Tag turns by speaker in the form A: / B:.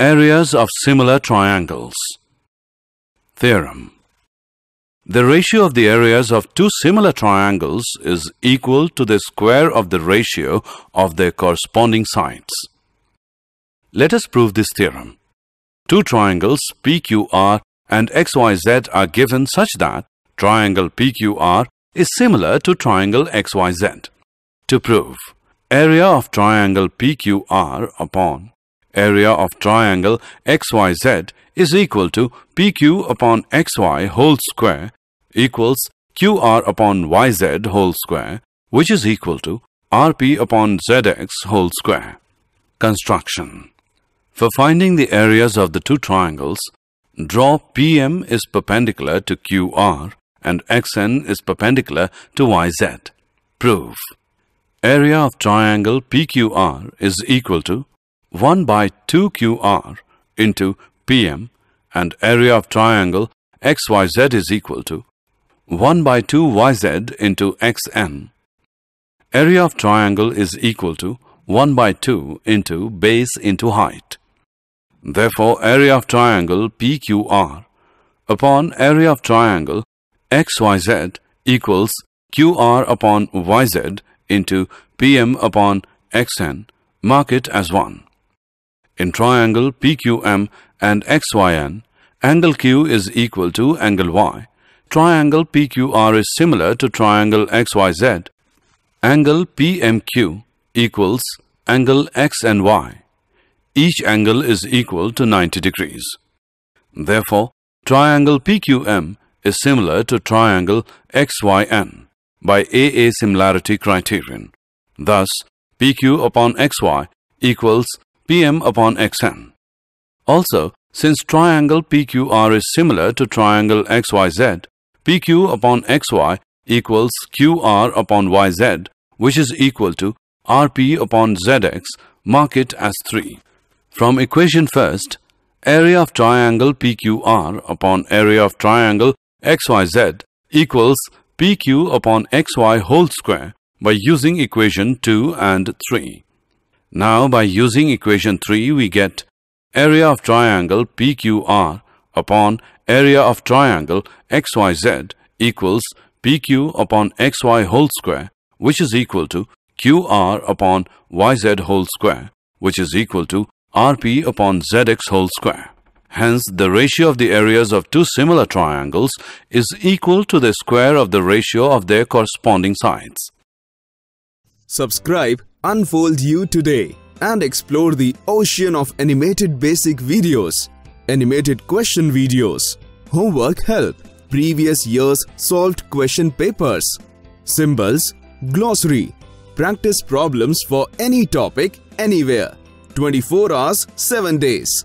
A: Areas of similar triangles. Theorem. The ratio of the areas of two similar triangles is equal to the square of the ratio of their corresponding sides. Let us prove this theorem. Two triangles PQR and XYZ are given such that triangle PQR is similar to triangle XYZ. To prove, area of triangle PQR upon area of triangle XYZ is equal to PQ upon XY whole square equals QR upon YZ whole square which is equal to RP upon ZX whole square. Construction For finding the areas of the two triangles, draw PM is perpendicular to QR and XN is perpendicular to YZ. Proof Area of triangle PQR is equal to 1 by 2QR into PM and area of triangle XYZ is equal to 1 by 2YZ into XN. Area of triangle is equal to 1 by 2 into base into height. Therefore, area of triangle PQR upon area of triangle XYZ equals QR upon YZ into PM upon XN. Mark it as 1. In triangle PQM and XYN, angle Q is equal to angle Y. Triangle PQR is similar to triangle XYZ. Angle PMQ equals angle XNY. Each angle is equal to 90 degrees. Therefore, triangle PQM is similar to triangle XYN by AA similarity criterion. Thus, PQ upon XY equals PM upon XN. Also, since triangle PQR is similar to triangle XYZ, PQ upon XY equals QR upon YZ, which is equal to RP upon ZX, mark it as 3. From equation first, area of triangle PQR upon area of triangle XYZ equals PQ upon XY whole square by using equation 2 and 3. Now by using equation 3 we get area of triangle PQR upon area of triangle XYZ equals PQ upon XY whole square which is equal to QR upon YZ whole square which is equal to RP upon ZX whole square. Hence, the ratio of the areas of two similar triangles is equal to the square of the ratio of their corresponding sides.
B: Subscribe UnfoldU today and explore the ocean of animated basic videos, animated question videos, homework help, previous year's solved question papers, symbols, glossary, practice problems for any topic, anywhere, 24 hours, 7 days.